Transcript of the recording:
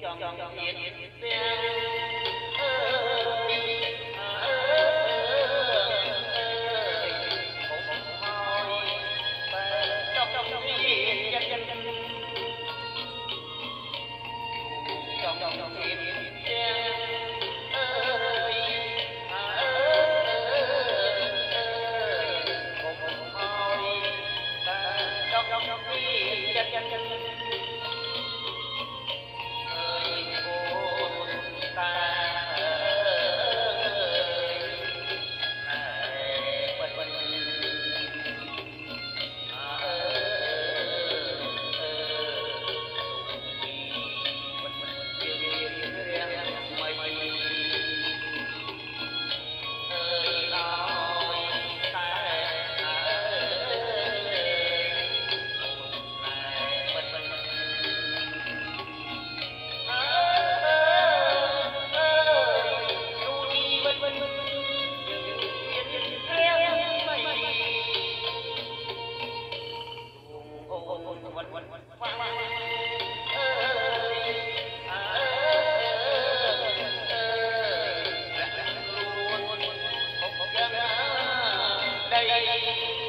trong trong nhiệt xe guy